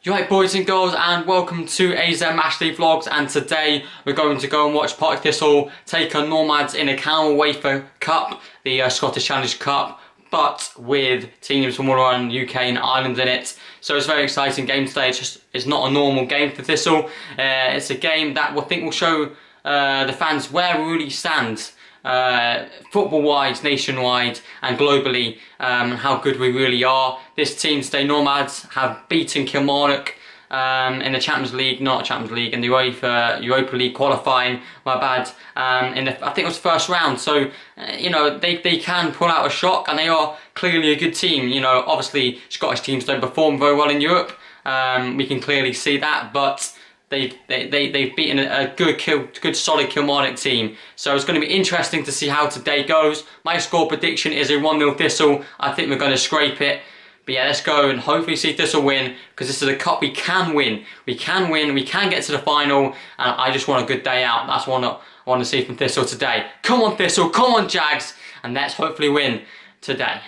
You right boys and girls and welcome to AZ Matchday Vlogs and today we're going to go and watch Partick Thistle take on Nomads in a Caramel Wafer Cup, the uh, Scottish Challenge Cup, but with teams from all around UK and Ireland in it. So it's a very exciting game today, it's just it's not a normal game for Thistle, uh, it's a game that we think will show uh, the fans where we really stand uh, football-wise, nationwide and globally, um, how good we really are. This team today, Nomads, have beaten Kilmarnock um, in the Champions League, not Champions League, in the UEFA Europa League qualifying, my bad, um, in the, I think it was the first round. So, uh, you know, they, they can pull out a shock and they are clearly a good team. You know, obviously Scottish teams don't perform very well in Europe. Um, we can clearly see that, but they, they, they, they've beaten a, good, good solid Kilmarnock team. So it's going to be interesting to see how today goes. My score prediction is a 1-0 Thistle. I think we're going to scrape it. But yeah, let's go and hopefully see Thistle win because this is a cup we can win. We can win, we can get to the final and I just want a good day out. That's what I want to see from Thistle today. Come on Thistle, come on Jags and let's hopefully win today.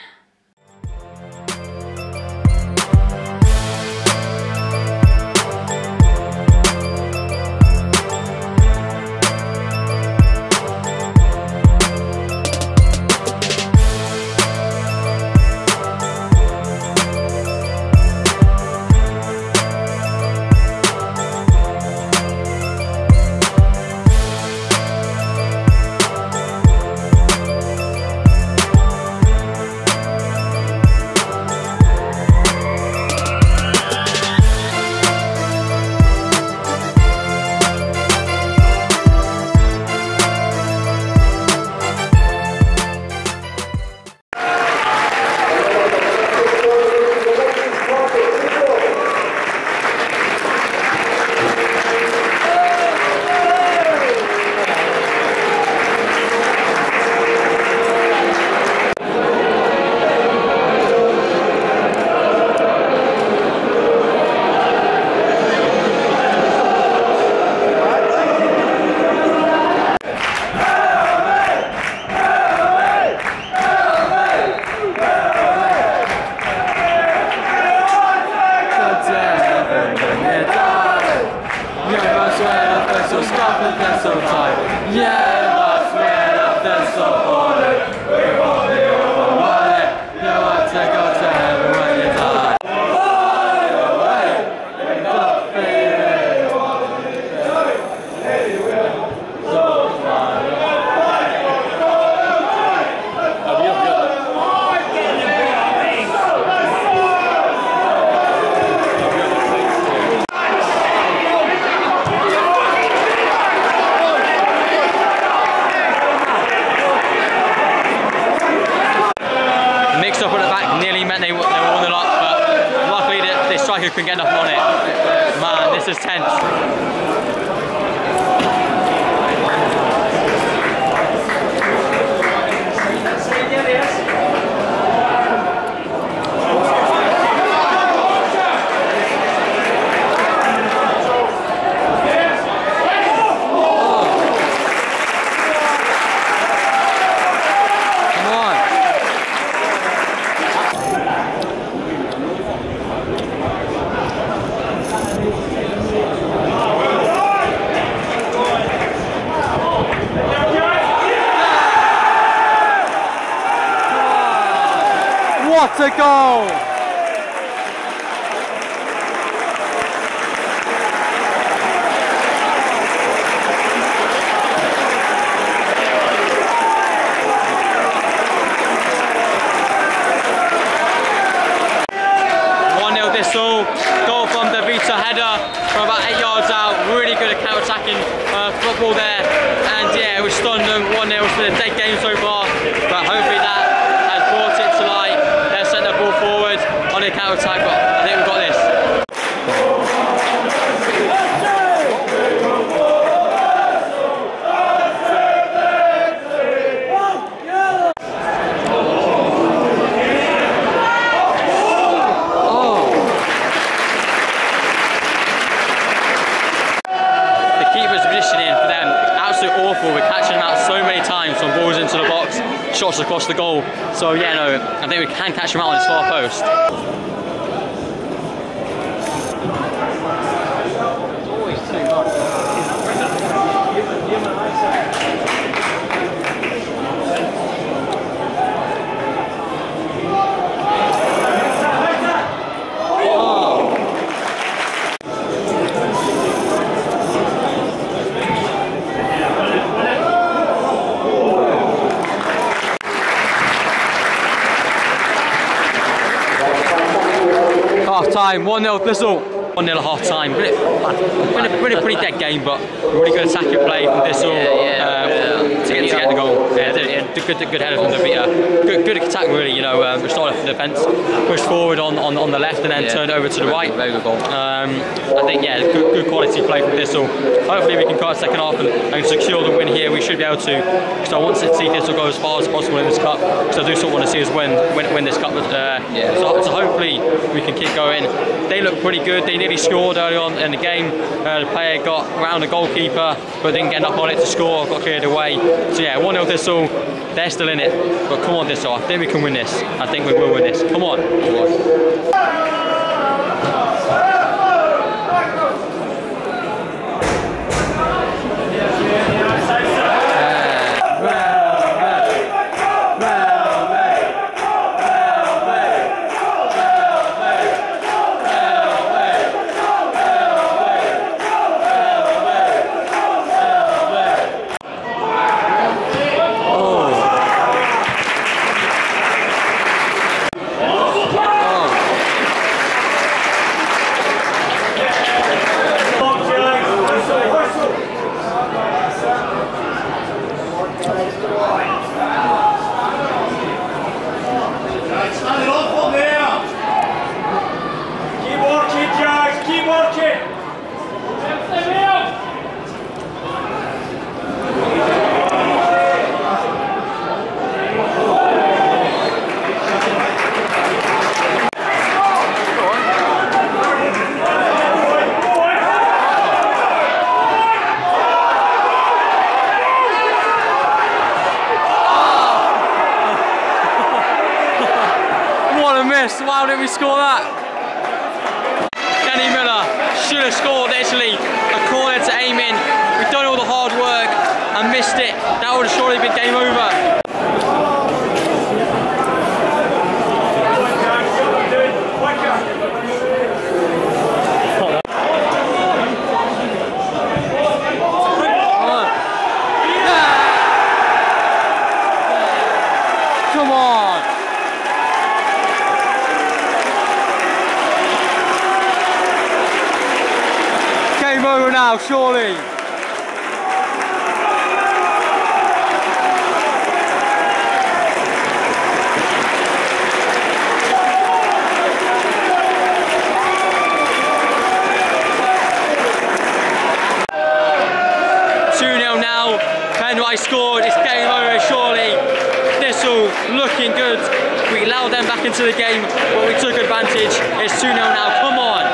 so tired. Couldn't get nothing on it. Man, this is tense. What a goal! One nil Thistle. Goal from header from about 8 yards out, really good at counter-attacking uh, football there, and yeah, we stunned them 1-0, it's been a dead game so far, but hopefully that the counter attack, but I think we've got this. the goal. So yeah, no, I think we can catch him out on his far post. It's. Time, 1 0 Thistle. 1 0 half time. Been, been, a, been a pretty dead game, but really good attacking play from Thistle Yeah, uh, yeah. to, get, to get the goal. Yeah, did- did good, good header from the. Good, good attack, really. You know, um, restored the defence, pushed forward on, on, on the left, and then Yeah. turned over to the right. Very good goal. Um, I think, yeah, good, good quality play from Thistle. Hopefully, we can cut a second half and, and secure the win here. We should be able to, because I want to see Thistle go as far as possible in this cup. Because I do sort of want to see us win win, win this cup. Uh, Yeah. so, so hopefully, we can keep going. They look pretty good. They nearly scored early on in the game. Uh, the player got around the goalkeeper, but didn't get enough on it to score. Got cleared away. So yeah, one 0 Thistle. They're still in it, but come on, Thistle. Oh, I think we can win this. I think we will win this. Come on. Stand it up from there. Keep working, Jack. Keep working. A! Why didn't we score that? Kenny Miller should have scored literally a corner to aim in. We've done all the hard work and missed it. That would have surely been game over. Come on! Game over now, surely. Two 0 now. Penrice scored. It's game over. Surely. Thistle looking good. We allowed them back into the game, but we took advantage. It's 2 0 now. Come on.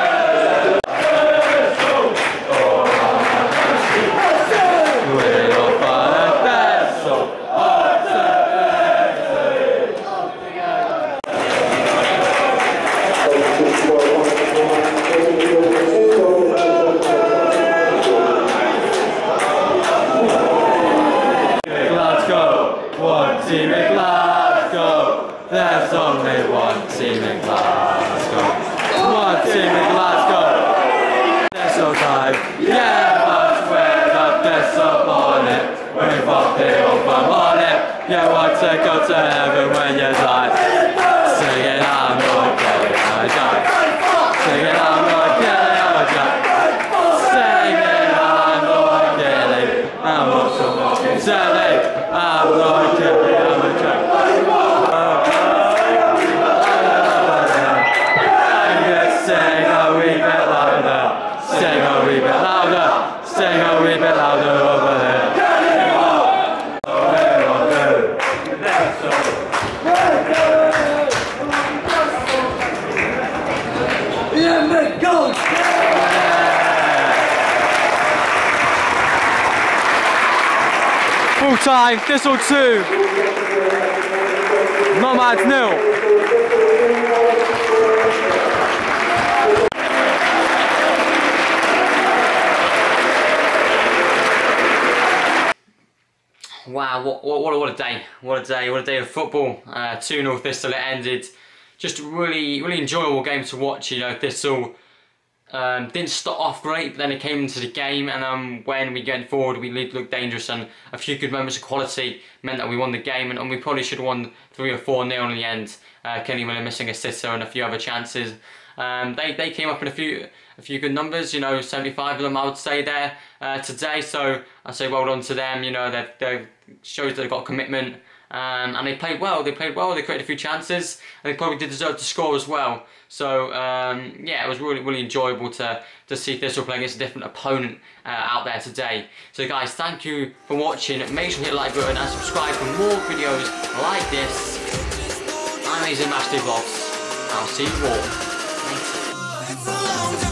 Want to heaven when you die. Full time, Thistle 2. Nomads nil. Wow, what, what, what, a, what a day. What a day. What a day of football. Uh, 2 0 Thistle it ended. Just a really, really enjoyable game to watch. You know, Thistle um, didn't start off great, but then it came into the game, and um, when we went forward, we did look dangerous, and a few good moments of quality meant that we won the game, and, and we probably should have won 3 or 4 nil in the end. Uh, Kenny Miller missing a sitter and a few other chances. Um, they, they came up in a few a few good numbers, you know, 75 of them I would say there uh, today. So I say well done to them. You know, they've, they've that they've got commitment. Um, and they played well. They played well. They created a few chances, and they probably did deserve to score as well. So um, yeah, it was really really enjoyable to to see Thistle play against a different opponent uh, out there today. So guys, thank you for watching. Make sure to hit the like button and subscribe for more videos like this. I'm AZ Matchday Vlogs. I'll see you all.